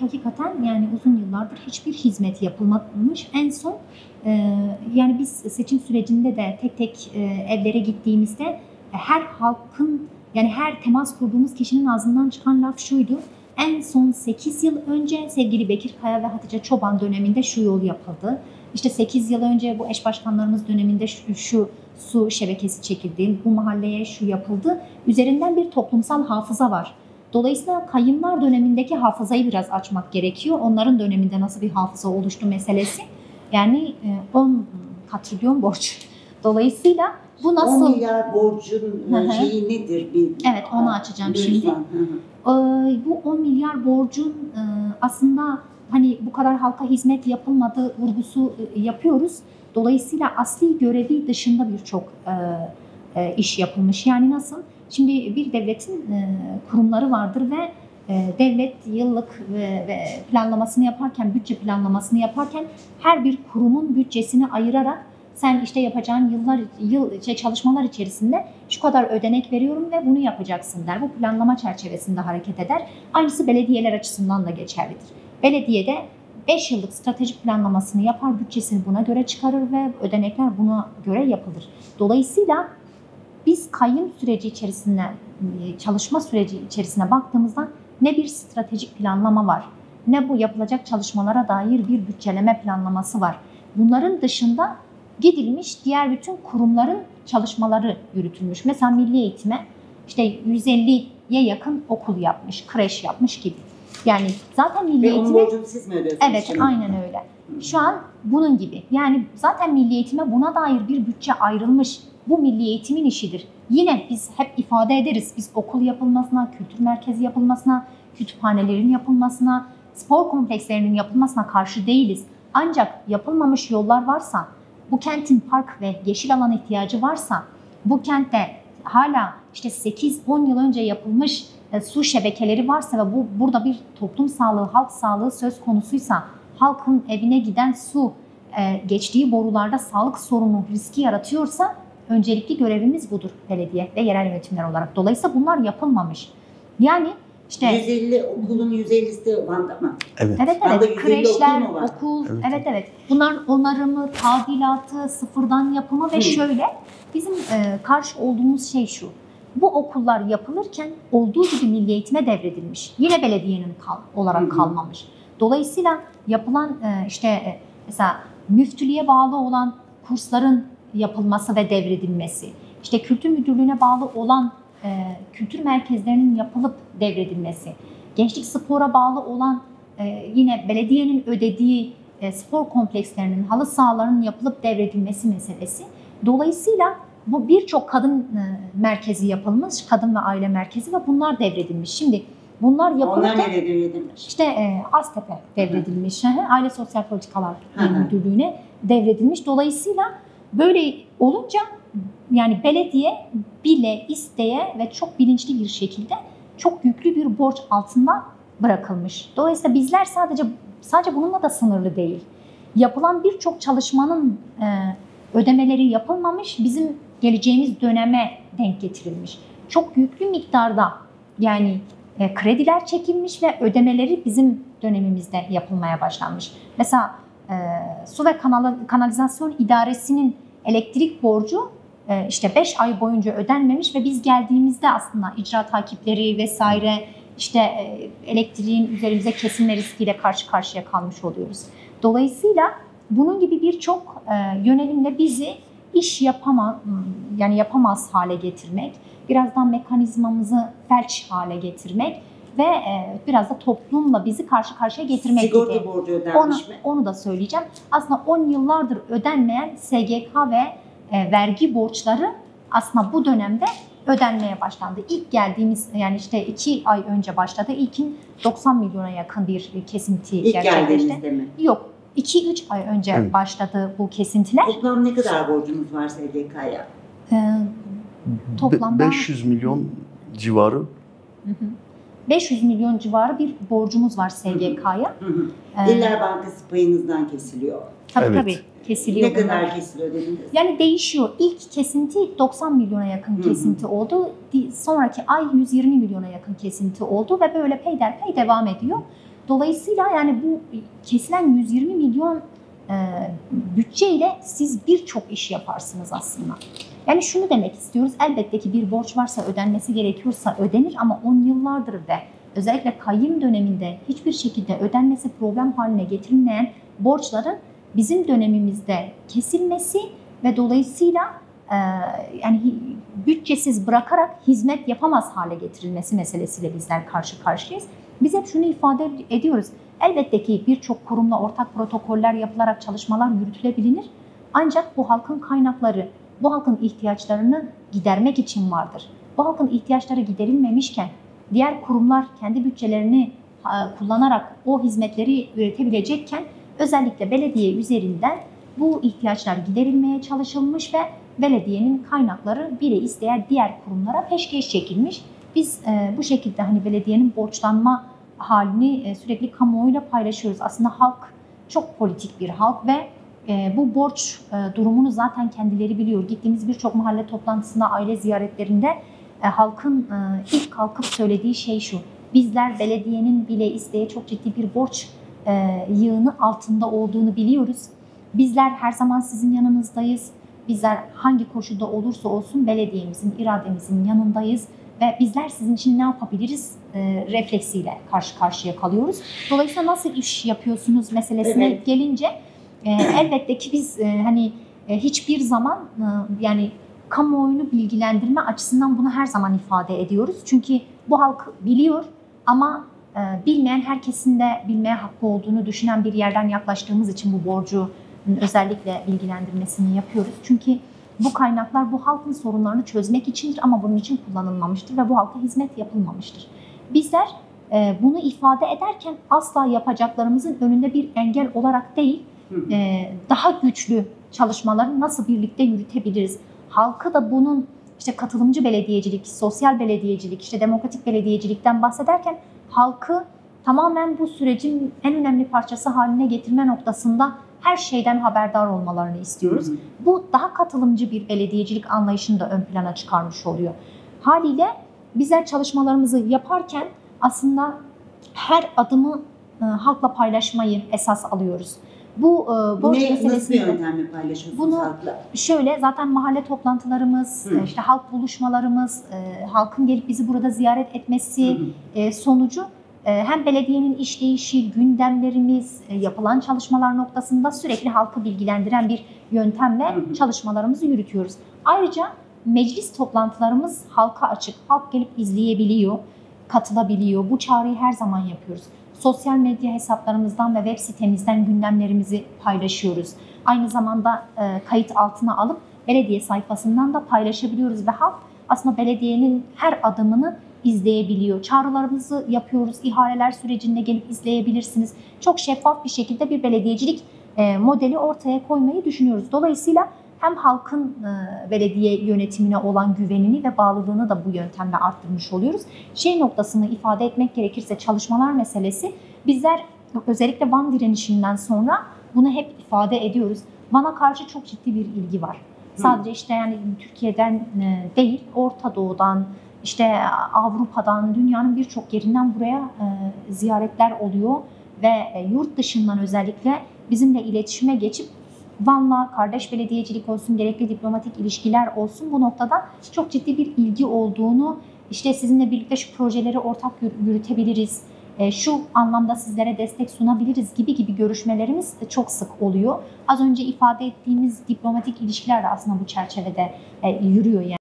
hakikaten yani uzun yıllardır hiçbir hizmet yapılmamış. En son e, yani biz seçim sürecinde de tek tek e, evlere gittiğimizde her halkın yani her temas kurduğumuz kişinin ağzından çıkan laf şuydu. En son 8 yıl önce sevgili Bekir Kaya ve Hatice Çoban döneminde şu yol yapıldı. İşte 8 yıl önce bu eş başkanlarımız döneminde şu, şu su şebekesi çekildi, bu mahalleye şu yapıldı. Üzerinden bir toplumsal hafıza var. Dolayısıyla kayınlar dönemindeki hafızayı biraz açmak gerekiyor. Onların döneminde nasıl bir hafıza oluştu meselesi. Yani 10 katrilyon borç. Dolayısıyla bu nasıl... 10 milyar borcun şeyi nedir? Bir, Evet, onu açacağım Lütfen. şimdi. Hı hı. Ee, bu 10 milyar borcun e, aslında hani bu kadar halka hizmet yapılmadığı vurgusu e, yapıyoruz. Dolayısıyla asli görevi dışında birçok e, e, iş yapılmış. Yani nasıl? Şimdi bir devletin e, kurumları vardır ve e, devlet yıllık ve, ve planlamasını yaparken, bütçe planlamasını yaparken her bir kurumun bütçesini ayırarak sen işte yapacağın yıllar yıl şey, çalışmalar içerisinde şu kadar ödenek veriyorum ve bunu yapacaksın der. Bu planlama çerçevesinde hareket eder. Aynısı belediyeler açısından da geçerlidir. Belediyede 5 yıllık stratejik planlamasını yapar, bütçesini buna göre çıkarır ve ödenekler buna göre yapılır. Dolayısıyla biz kayyum süreci içerisinde, çalışma süreci içerisine baktığımızda ne bir stratejik planlama var, ne bu yapılacak çalışmalara dair bir bütçeleme planlaması var. Bunların dışında gidilmiş diğer bütün kurumların çalışmaları yürütülmüş. Mesela milli eğitime işte 150'ye yakın okul yapmış, kreş yapmış gibi. Yani zaten milli Ve eğitime... borcunu siz mi ödüyorsunuz? Evet, şimdi? aynen öyle. Şu an bunun gibi. Yani zaten milli eğitime buna dair bir bütçe ayrılmış. Bu milli eğitimin işidir. Yine biz hep ifade ederiz. Biz okul yapılmasına, kültür merkezi yapılmasına, kütüphanelerin yapılmasına, spor komplekslerinin yapılmasına karşı değiliz. Ancak yapılmamış yollar varsa, bu kentin park ve yeşil alan ihtiyacı varsa, bu kentte hala işte 8-10 yıl önce yapılmış e, su şebekeleri varsa ve bu burada bir toplum sağlığı, halk sağlığı söz konusuysa, halkın evine giden su e, geçtiği borularda sağlık sorunu riski yaratıyorsa öncelikli görevimiz budur belediye ve yerel yönetimler olarak. Dolayısıyla bunlar yapılmamış. Yani işte 150 okulun 150'si de Van'da mı? Evet. Evet evet 150 kreşler, okul okul, Evet. evet evet. Bunlar onarımı, tadilatı, sıfırdan yapımı ve Hı. şöyle bizim e, karşı olduğumuz şey şu. Bu okullar yapılırken olduğu gibi milli eğitime devredilmiş. Yine belediyenin kal, olarak Hı hı. kalmamış. Dolayısıyla yapılan e, işte e, mesela müftülüğe bağlı olan kursların yapılması ve devredilmesi, işte kültür müdürlüğüne bağlı olan e, kültür merkezlerinin yapılıp devredilmesi, gençlik spora bağlı olan e, yine belediyenin ödediği e, spor komplekslerinin, halı sahalarının yapılıp devredilmesi meselesi. Dolayısıyla bu birçok kadın e, merkezi yapılmış, kadın ve aile merkezi ve bunlar devredilmiş. Şimdi bunlar Onlar yapılırken nereye devredilmiş? işte e, Aztepe devredilmiş, hı hı, Aile Sosyal Politikalar Hı hı. Müdürlüğü'ne devredilmiş. Dolayısıyla böyle olunca yani belediye bile isteye ve çok bilinçli bir şekilde çok yüklü bir borç altında bırakılmış. Dolayısıyla bizler sadece sadece bununla da sınırlı değil. Yapılan birçok çalışmanın e, ödemeleri yapılmamış, bizim geleceğimiz döneme denk getirilmiş. Çok yüklü miktarda yani e, krediler çekilmiş ve ödemeleri bizim dönemimizde yapılmaya başlanmış. Mesela e, Su ve Kanal Kanalizasyon İdaresi'nin elektrik borcu e, işte 5 ay boyunca ödenmemiş ve biz geldiğimizde aslında icra takipleri vesaire işte e, elektriğin üzerimize kesilme riskiyle karşı karşıya kalmış oluyoruz. Dolayısıyla bunun gibi birçok e, yönelimle bizi iş yapama yani yapamaz hale getirmek, birazdan mekanizmamızı felç hale getirmek ve e, biraz da toplumla bizi karşı karşıya getirmek Sigorta gibi. borcu Onu, ödenmiş mi? onu da söyleyeceğim. Aslında 10 yıllardır ödenmeyen SGK ve e, vergi borçları aslında bu dönemde ödenmeye başlandı. İlk geldiğimiz yani işte 2 ay önce başladı. İlkin 90 milyona yakın bir kesinti İlk gerçekleşti. geldiğinizde mi? Yok 2-3 ay önce Evet. başladı bu kesintiler. Toplam ne kadar borcunuz var SGK'ya? Ee, Toplamda- Be- 500 milyon civarı. hı hı. 500 milyon civarı bir borcumuz var SGK'ya. Hı hı. Ee, İller Bankası payınızdan kesiliyor. tabii Evet. tabii kesiliyor Ne kadar bunlar. kesiliyor dediniz? Yani değişiyor. İlk kesinti 90 milyona yakın Hı hı. kesinti oldu. Sonraki ay 120 milyona yakın kesinti oldu ve böyle peyderpey devam ediyor. Dolayısıyla yani bu kesilen 120 milyon e, bütçeyle siz birçok iş yaparsınız aslında. Yani şunu demek istiyoruz. Elbette ki bir borç varsa ödenmesi gerekiyorsa ödenir ama 10 yıllardır ve özellikle kayyım döneminde hiçbir şekilde ödenmesi problem haline getirilmeyen borçların bizim dönemimizde kesilmesi ve dolayısıyla e, yani bütçesiz bırakarak hizmet yapamaz hale getirilmesi meselesiyle bizler karşı karşıyayız. Biz hep şunu ifade ediyoruz. Elbette ki birçok kurumla ortak protokoller yapılarak çalışmalar yürütülebilir. Ancak bu halkın kaynakları, bu halkın ihtiyaçlarını gidermek için vardır. Bu halkın ihtiyaçları giderilmemişken diğer kurumlar kendi bütçelerini kullanarak o hizmetleri üretebilecekken özellikle belediye üzerinden bu ihtiyaçlar giderilmeye çalışılmış ve belediyenin kaynakları bile isteyen diğer kurumlara peşkeş çekilmiş. Biz e, bu şekilde hani belediyenin borçlanma halini e, sürekli kamuoyuyla paylaşıyoruz. Aslında halk çok politik bir halk ve e, bu borç e, durumunu zaten kendileri biliyor. Gittiğimiz birçok mahalle toplantısında, aile ziyaretlerinde e, halkın e, ilk kalkıp söylediği şey şu. Bizler belediyenin bile isteye çok ciddi bir borç e, yığını altında olduğunu biliyoruz. Bizler her zaman sizin yanınızdayız. Bizler hangi koşulda olursa olsun belediyemizin, irademizin yanındayız ve bizler sizin için ne yapabiliriz e, refleksiyle karşı karşıya kalıyoruz. Dolayısıyla nasıl iş yapıyorsunuz meselesine Evet. gelince e, elbette ki biz e, hani e, hiçbir zaman e, yani kamuoyunu bilgilendirme açısından bunu her zaman ifade ediyoruz. Çünkü bu halk biliyor ama e, bilmeyen herkesin de bilmeye hakkı olduğunu düşünen bir yerden yaklaştığımız için bu borcu özellikle bilgilendirmesini yapıyoruz. Çünkü bu kaynaklar bu halkın sorunlarını çözmek içindir ama bunun için kullanılmamıştır ve bu halka hizmet yapılmamıştır. Bizler e, bunu ifade ederken asla yapacaklarımızın önünde bir engel olarak değil. E, daha güçlü çalışmaları nasıl birlikte yürütebiliriz? Halkı da bunun işte katılımcı belediyecilik, sosyal belediyecilik, işte demokratik belediyecilikten bahsederken halkı tamamen bu sürecin en önemli parçası haline getirme noktasında her şeyden haberdar olmalarını istiyoruz. Hı hı. Bu daha katılımcı bir belediyecilik anlayışını da ön plana çıkarmış oluyor. Haliyle bizler çalışmalarımızı yaparken aslında her adımı e, halkla paylaşmayı esas alıyoruz. Bu e, borç Ne, nasıl bir meselesinde yöntemle paylaşıyorsunuz Bunu- halkla? şöyle zaten mahalle toplantılarımız, Hı. e, işte halk buluşmalarımız, e, halkın gelip bizi burada ziyaret etmesi, Hı e, sonucu e, hem belediyenin işleyişi, gündemlerimiz, e, yapılan çalışmalar noktasında sürekli halkı bilgilendiren bir yöntemle çalışmalarımızı yürütüyoruz. Ayrıca meclis toplantılarımız halka açık. Halk gelip izleyebiliyor, katılabiliyor. Bu çağrıyı her zaman yapıyoruz. Sosyal medya hesaplarımızdan ve web sitemizden gündemlerimizi paylaşıyoruz. Aynı zamanda e, kayıt altına alıp belediye sayfasından da paylaşabiliyoruz ve halk aslında belediyenin her adımını izleyebiliyor. Çağrılarımızı yapıyoruz. İhaleler sürecinde gelip izleyebilirsiniz. Çok şeffaf bir şekilde bir belediyecilik e, modeli ortaya koymayı düşünüyoruz. Dolayısıyla hem halkın e, belediye yönetimine olan güvenini ve bağlılığını da bu yöntemle arttırmış oluyoruz. Şey noktasını ifade etmek gerekirse çalışmalar meselesi bizler özellikle Van direnişinden sonra bunu hep ifade ediyoruz. Van'a karşı çok ciddi bir ilgi var. Sadece işte yani Türkiye'den e, değil, Orta Doğu'dan, işte Avrupa'dan, dünyanın birçok yerinden buraya e, ziyaretler oluyor ve yurt dışından özellikle bizimle iletişime geçip Van'la kardeş belediyecilik olsun, gerekli diplomatik ilişkiler olsun bu noktada çok ciddi bir ilgi olduğunu, işte sizinle birlikte şu projeleri ortak yür- yürütebiliriz, e, şu anlamda sizlere destek sunabiliriz gibi gibi görüşmelerimiz de çok sık oluyor. Az önce ifade ettiğimiz diplomatik ilişkiler de aslında bu çerçevede e, yürüyor yani.